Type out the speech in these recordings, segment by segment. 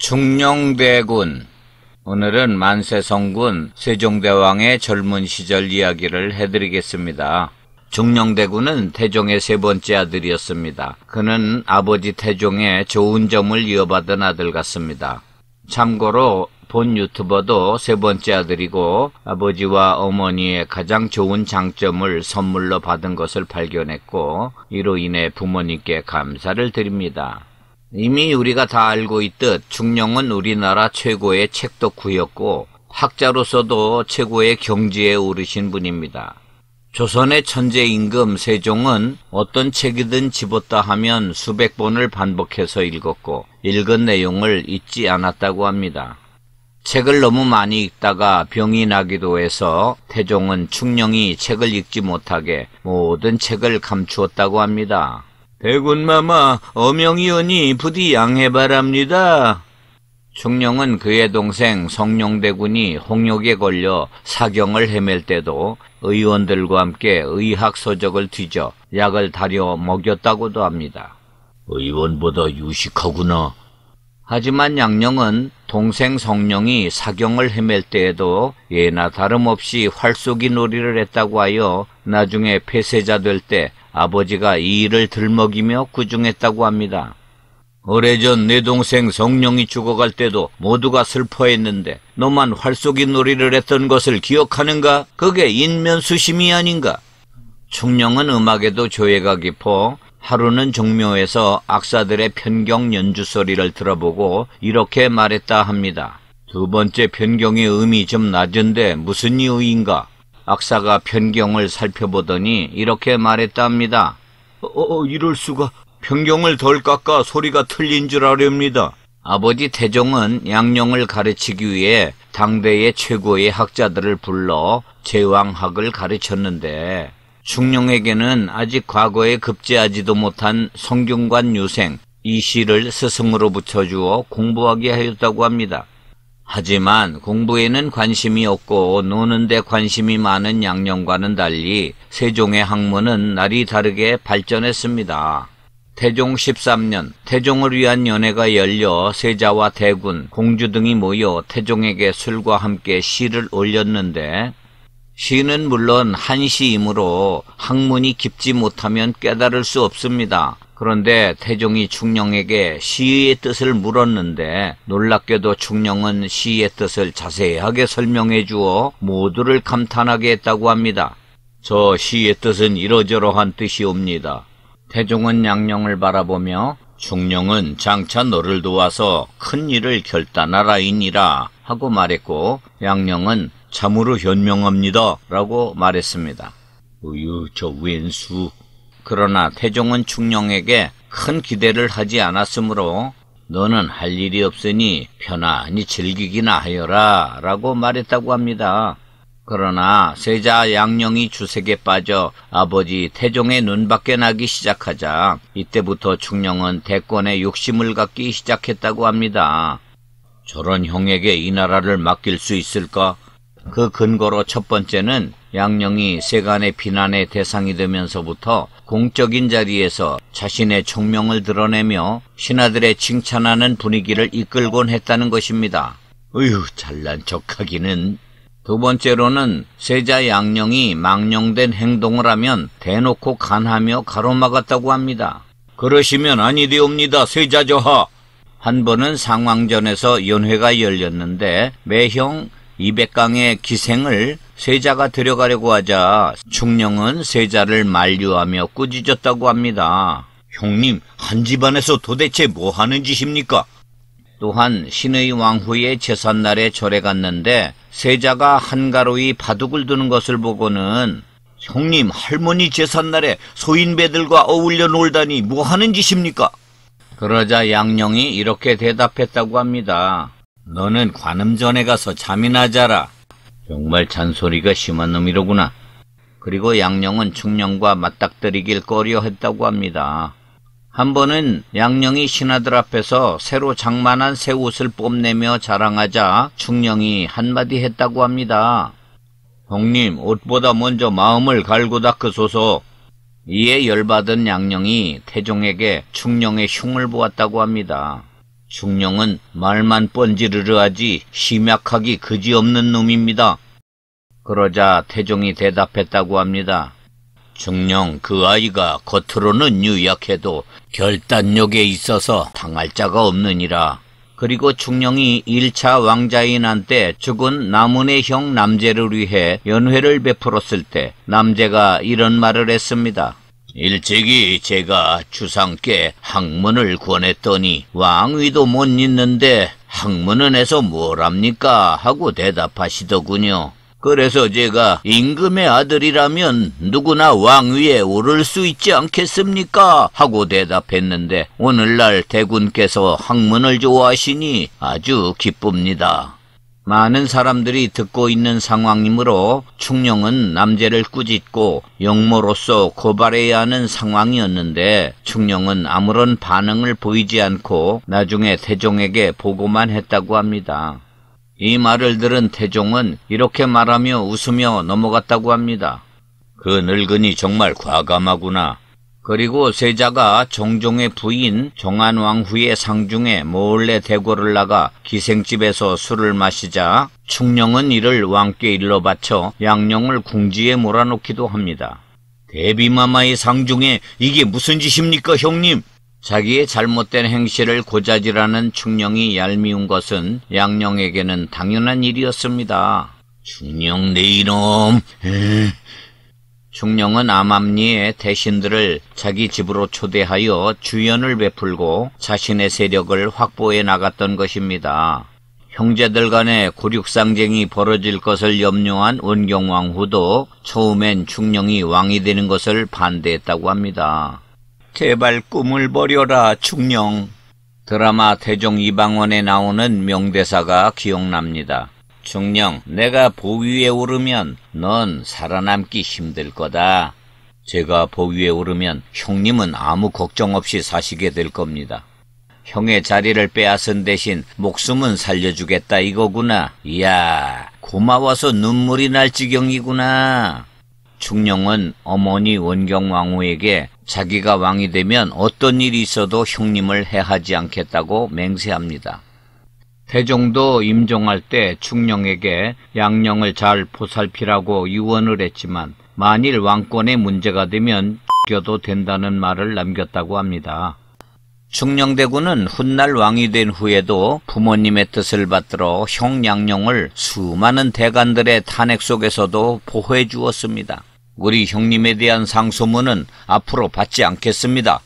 중령대군 오늘은 만세성군 세종대왕의 젊은 시절 이야기를 해드리겠습니다. 중령대군은 태종의 세 번째 아들이었습니다. 그는 아버지 태종의 좋은 점을 이어받은 아들 같습니다. 참고로 본 유튜버도 세 번째 아들이고 아버지와 어머니의 가장 좋은 장점을 선물로 받은 것을 발견했고 이로 인해 부모님께 감사를 드립니다. 이미 우리가 다 알고 있듯 중령은 우리나라 최고의 책덕후였고 학자로서도 최고의 경지에 오르신 분입니다. 조선의 천재 임금 세종은 어떤 책이든 집었다 하면 수백 번을 반복해서 읽었고 읽은 내용을 잊지 않았다고 합니다. 책을 너무 많이 읽다가 병이 나기도 해서 태종은 충령이 책을 읽지 못하게 모든 책을 감추었다고 합니다. 대군마마 어명이오니 부디 양해 바랍니다. 충령은 그의 동생 성룡대군이 홍역에 걸려 사경을 헤맬 때도 의원들과 함께 의학 서적을 뒤져 약을 다려 먹였다고도 합니다. 의원보다 유식하구나. 하지만 양령은 동생 성령이 사경을 헤맬 때에도 예나 다름없이 활쏘기 놀이를 했다고 하여 나중에 폐쇄자 될 때 아버지가 이 일을 들먹이며 구중했다고 합니다. 오래전 내 동생 성령이 죽어갈 때도 모두가 슬퍼했는데 너만 활쏘기 놀이를 했던 것을 기억하는가? 그게 인면수심이 아닌가? 충령은 음악에도 조예가 깊어 하루는 종묘에서 악사들의 편경 연주 소리를 들어보고 이렇게 말했다 합니다. 두 번째 편경의 음이 좀 낮은데 무슨 이유인가? 악사가 편경을 살펴보더니 이렇게 말했다 합니다. 어, 어 이럴 수가. 편경을 덜 깎아 소리가 틀린 줄 아렵니다. 아버지 태종은 양령을 가르치기 위해 당대의 최고의 학자들을 불러 제왕학을 가르쳤는데 충령에게는 아직 과거에 급제하지도 못한 성균관 유생 이 시를 스승으로 붙여주어 공부하게 하였다고 합니다. 하지만 공부에는 관심이 없고 노는 데 관심이 많은 양령과는 달리 세종의 학문은 날이 다르게 발전했습니다. 태종 13년 태종을 위한 연회가 열려 세자와 대군, 공주 등이 모여 태종에게 술과 함께 시를 올렸는데 시는 물론 한시이므로 학문이 깊지 못하면 깨달을 수 없습니다. 그런데 태종이 충령에게 시의 뜻을 물었는데 놀랍게도 충령은 시의 뜻을 자세하게 설명해 주어 모두를 감탄하게 했다고 합니다. 저 시의 뜻은 이러저러한 뜻이옵니다. 태종은 양령을 바라보며 충령은 장차 너를 도와서 큰 일을 결단하라이니라 하고 말했고 양령은 참으로 현명합니다 라고 말했습니다. 우유 저 왼수 그러나 태종은 충령에게 큰 기대를 하지 않았으므로 너는 할 일이 없으니 편안히 즐기기나 하여라 라고 말했다고 합니다. 그러나 세자 양령이 주색에 빠져 아버지 태종의 눈밖에 나기 시작하자 이때부터 충령은 대권에 욕심을 갖기 시작했다고 합니다. 저런 형에게 이 나라를 맡길 수 있을까? 그 근거로 첫 번째는 양령이 세간의 비난의 대상이 되면서부터 공적인 자리에서 자신의 총명을 드러내며 신하들의 칭찬하는 분위기를 이끌곤 했다는 것입니다. 으휴, 잘난 척하기는. 두 번째로는 세자 양령이 망령된 행동을 하면 대놓고 간하며 가로막았다고 합니다. 그러시면 아니되옵니다, 세자저하. 한 번은 상왕전에서 연회가 열렸는데 매형 200강의 기생을 세자가 데려가려고 하자 충령은 세자를 만류하며 꾸짖었다고 합니다. 형님, 한 집안에서 도대체 뭐 하는 짓입니까? 또한 신의 왕후의 제삿날에 절에 갔는데 세자가 한가로이 바둑을 두는 것을 보고는 형님 할머니 제삿날에 소인배들과 어울려 놀다니 뭐 하는 짓입니까? 그러자 양령이 이렇게 대답했다고 합니다. 너는 관음전에 가서 잠이나 자라. 정말 잔소리가 심한 놈이로구나. 그리고 양령은 충령과 맞닥뜨리길 꺼려했다고 합니다. 한 번은 양령이 신하들 앞에서 새로 장만한 새 옷을 뽐내며 자랑하자 충령이 한마디 했다고 합니다. 형님, 옷보다 먼저 마음을 갈고 닦으소서. 이에 열받은 양령이 태종에게 충령의 흉을 보았다고 합니다. 충령은 말만 뻔지르르 하지 심약하기 그지없는 놈입니다. 그러자 태종이 대답했다고 합니다. 중령 그 아이가 겉으로는 유약해도 결단력에 있어서 당할 자가 없느니라. 그리고 충령이 1차 왕자인 한때 죽은 남은의 형 남제를 위해 연회를 베풀었을 때 남제가 이런 말을 했습니다. 일찍이 제가 주상께 학문을 권했더니 왕위도 못 잇는데 학문은 해서 뭘 합니까? 하고 대답하시더군요. 그래서 제가 임금의 아들이라면 누구나 왕위에 오를 수 있지 않겠습니까? 하고 대답했는데 오늘날 대군께서 학문을 좋아하시니 아주 기쁩니다. 많은 사람들이 듣고 있는 상황이므로 충령은 남제를 꾸짖고 영모로서 고발해야 하는 상황이었는데 충령은 아무런 반응을 보이지 않고 나중에 태종에게 보고만 했다고 합니다. 이 말을 들은 태종은 이렇게 말하며 웃으며 넘어갔다고 합니다. 그 늙은이 정말 과감하구나. 그리고 세자가 정종의 부인 정안왕후의 상중에 몰래 대궐을 나가 기생집에서 술을 마시자 충령은 이를 왕께 일러 바쳐 양령을 궁지에 몰아놓기도 합니다. 대비마마의 상중에 이게 무슨 짓입니까 형님? 자기의 잘못된 행실을 고자질하는 충령이 얄미운 것은 양령에게는 당연한 일이었습니다. 충령 내 이놈! 충령은 암암리의 대신들을 자기 집으로 초대하여 주연을 베풀고 자신의 세력을 확보해 나갔던 것입니다. 형제들 간의 고륙상쟁이 벌어질 것을 염려한 원경왕후도 처음엔 충령이 왕이 되는 것을 반대했다고 합니다. 제발 꿈을 버려라 충령. 드라마 대종 이방원에 나오는 명대사가 기억납니다. 충령, 내가 보위에 오르면 넌 살아남기 힘들 거다. 제가 보위에 오르면 형님은 아무 걱정 없이 사시게 될 겁니다. 형의 자리를 빼앗은 대신 목숨은 살려주겠다 이거구나. 이야, 고마워서 눈물이 날 지경이구나. 충령은 어머니 원경왕후에게 자기가 왕이 되면 어떤 일이 있어도 형님을 해하지 않겠다고 맹세합니다. 태종도 임종할 때 충령에게 양령을 잘 보살피라고 유언을 했지만 만일 왕권에 문제가 되면 죽여도 된다는 말을 남겼다고 합니다. 충령대군은 훗날 왕이 된 후에도 부모님의 뜻을 받들어 형 양령을 수많은 대간들의 탄핵 속에서도 보호해 주었습니다. 우리 형님에 대한 상소문은 앞으로 받지 않겠습니다.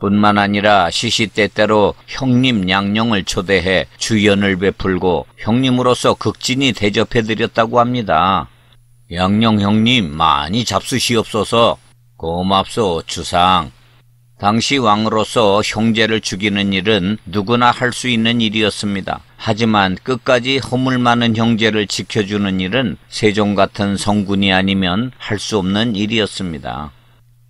뿐만 아니라 시시때때로 형님 양령을 초대해 주연을 베풀고 형님으로서 극진히 대접해드렸다고 합니다. 양령 형님 많이 잡수시옵소서 고맙소 주상. 당시 왕으로서 형제를 죽이는 일은 누구나 할 수 있는 일이었습니다. 하지만 끝까지 허물 많은 형제를 지켜주는 일은 세종 같은 성군이 아니면 할 수 없는 일이었습니다.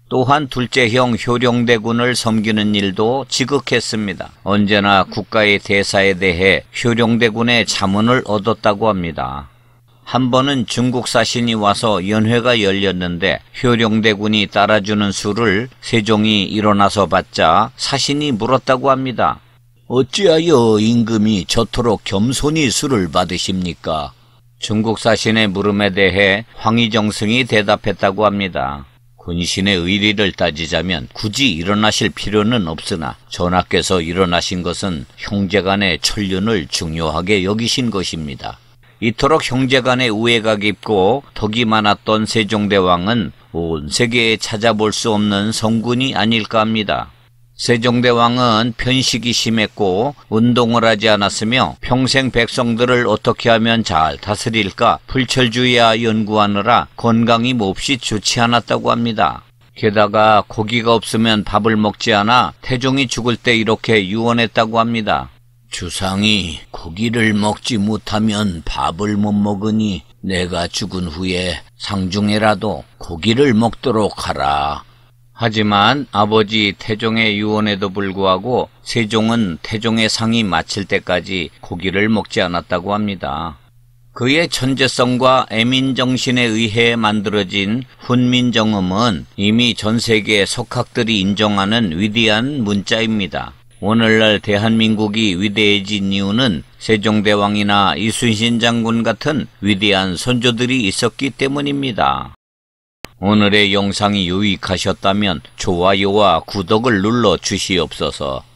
또한 둘째 형 효령대군을 섬기는 일도 지극했습니다. 언제나 국가의 대사에 대해 효령대군의 자문을 얻었다고 합니다. 한 번은 중국 사신이 와서 연회가 열렸는데 효령대군이 따라주는 술을 세종이 일어나서 받자 사신이 물었다고 합니다. 어찌하여 임금이 저토록 겸손히 술을 받으십니까? 중국 사신의 물음에 대해 황희정승이 대답했다고 합니다. 군신의 의리를 따지자면 굳이 일어나실 필요는 없으나 전하께서 일어나신 것은 형제간의 천륜을 중요하게 여기신 것입니다. 이토록 형제간의 우애가 깊고 덕이 많았던 세종대왕은 온 세계에 찾아볼 수 없는 성군이 아닐까 합니다. 세종대왕은 편식이 심했고 운동을 하지 않았으며 평생 백성들을 어떻게 하면 잘 다스릴까 불철주야 연구하느라 건강이 몹시 좋지 않았다고 합니다. 게다가 고기가 없으면 밥을 먹지 않아 태종이 죽을 때 이렇게 유언했다고 합니다. 주상이 고기를 먹지 못하면 밥을 못 먹으니 내가 죽은 후에 상중에라도 고기를 먹도록 하라. 하지만 아버지 태종의 유언에도 불구하고 세종은 태종의 상이 마칠 때까지 고기를 먹지 않았다고 합니다. 그의 천재성과 애민정신에 의해 만들어진 훈민정음은 이미 전 세계 석학들이 인정하는 위대한 문자입니다. 오늘날 대한민국이 위대해진 이유는 세종대왕이나 이순신 장군 같은 위대한 선조들이 있었기 때문입니다. 오늘의 영상이 유익하셨다면 좋아요와 구독을 눌러 주시옵소서.